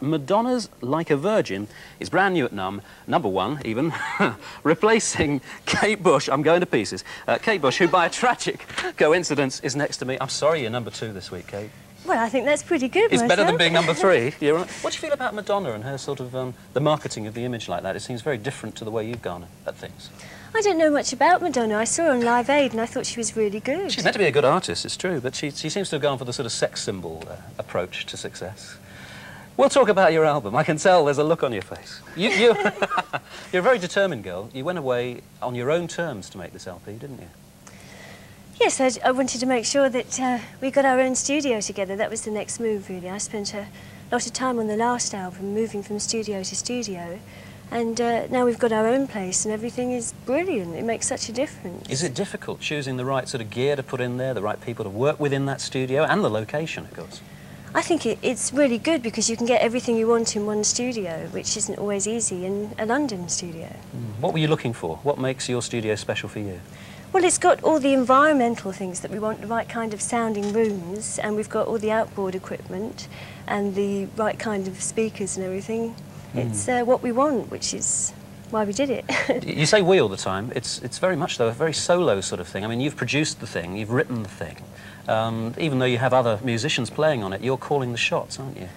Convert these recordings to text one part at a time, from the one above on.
Madonna's Like a Virgin is brand new at Num, number one even, replacing Kate Bush. I'm going to pieces. Uh, Kate Bush, who by a tragic coincidence is next to me. I'm sorry you're number two this week, Kate. Well, I think that's pretty good. It's myself. better than being number three. You're right. What do you feel about Madonna and her sort of um, the marketing of the image like that? It seems very different to the way you've gone at things. I don't know much about Madonna. I saw her on Live Aid and I thought she was really good. She's meant to be a good artist, it's true, but she, she seems to have gone for the sort of sex symbol uh, approach to success. We'll talk about your album. I can tell there's a look on your face. You, you, you're a very determined girl. You went away on your own terms to make this LP, didn't you? Yes, I, I wanted to make sure that uh, we got our own studio together. That was the next move, really. I spent a lot of time on the last album, moving from studio to studio. And uh, now we've got our own place and everything is brilliant. It makes such a difference. Is it difficult choosing the right sort of gear to put in there, the right people to work with in that studio, and the location, of course? I think it, it's really good because you can get everything you want in one studio, which isn't always easy in a London studio. Mm. What were you looking for? What makes your studio special for you? Well, it's got all the environmental things that we want, the right kind of sounding rooms, and we've got all the outboard equipment and the right kind of speakers and everything. Mm. It's uh, what we want, which is why we did it. you say we all the time. It's, it's very much, though, a very solo sort of thing. I mean, you've produced the thing, you've written the thing. Um, even though you have other musicians playing on it, you're calling the shots, aren't you?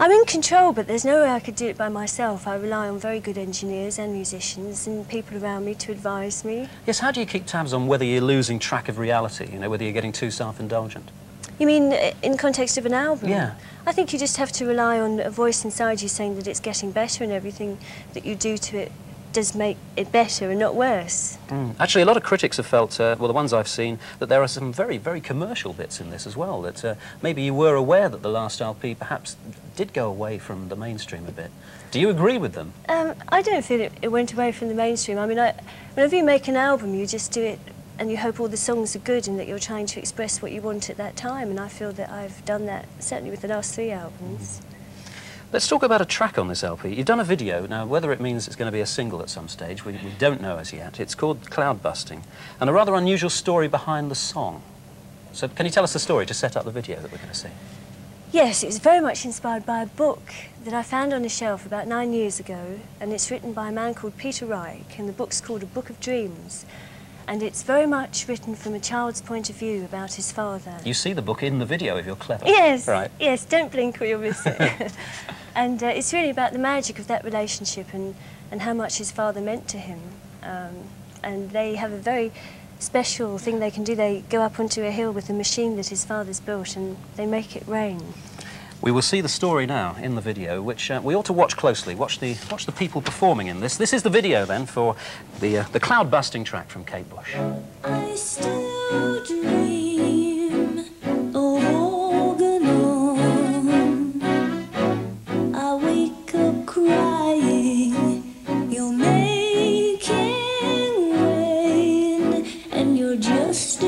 I'm in control, but there's no way I could do it by myself. I rely on very good engineers and musicians and people around me to advise me. Yes, how do you keep tabs on whether you're losing track of reality, you know, whether you're getting too self-indulgent? You mean uh, in context of an album? Yeah. I think you just have to rely on a voice inside you saying that it's getting better and everything that you do to it does make it better and not worse. Mm. Actually, a lot of critics have felt, uh, well, the ones I've seen, that there are some very, very commercial bits in this as well, that uh, maybe you were aware that the last LP perhaps did go away from the mainstream a bit. Do you agree with them? Um, I don't feel it, it, went away from the mainstream. I mean, I, whenever you make an album, you just do it and you hope all the songs are good and that you're trying to express what you want at that time, and I feel that I've done that, certainly with the last three albums. Mm. Let's talk about a track on this LP. You've done a video. Now, whether it means it's going to be a single at some stage, we, we don't know as yet. It's called Cloud Busting, and a rather unusual story behind the song. So can you tell us the story to set up the video that we're going to see? Yes, it was very much inspired by a book that I found on a shelf about nine years ago, and it's written by a man called Peter Reich, and the book's called A Book of Dreams. And it's very much written from a child's point of view about his father. You see the book in the video if you're clever. Yes, right. yes, don't blink or you'll miss it. and uh, it's really about the magic of that relationship and, and how much his father meant to him. Um, and they have a very special thing they can do. They go up onto a hill with a machine that his father's built and they make it rain. We will see the story now in the video, which uh, we ought to watch closely. Watch the, watch the people performing in this. This is the video, then, for the, uh, the cloud-busting track from Kate Bush. I still dream of Orgonon. I wake up crying. You're making rain, and you're just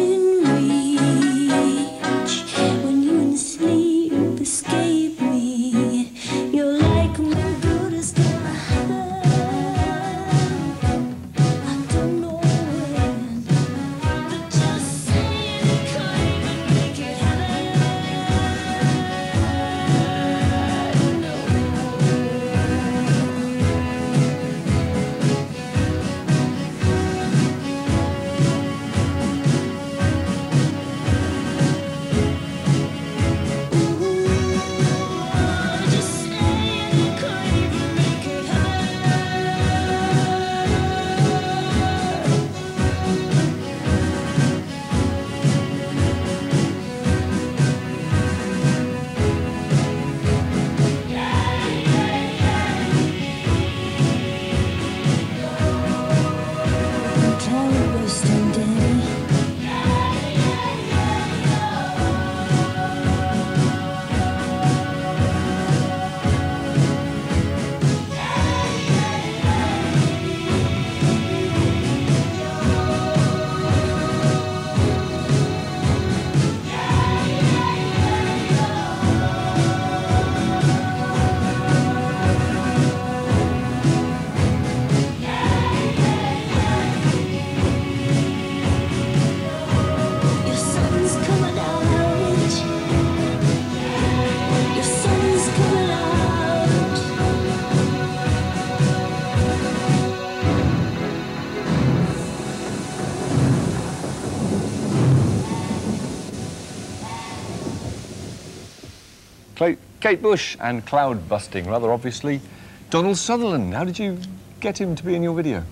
Cla- Kate Bush and cloud busting, rather obviously. Donald Sutherland, how did you get him to be in your video?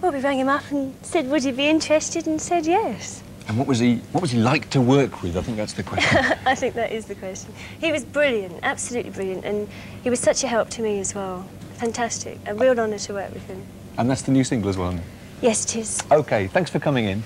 Well, we rang him up and said, would he be interested, and said yes. And what was he what was he like to work with? I think that's the question. I think that is the question. He was brilliant, absolutely brilliant, and he was such a help to me as well. Fantastic. A real honour to work with him. and that's the new single as well. Yes, it is. Okay, thanks for coming in.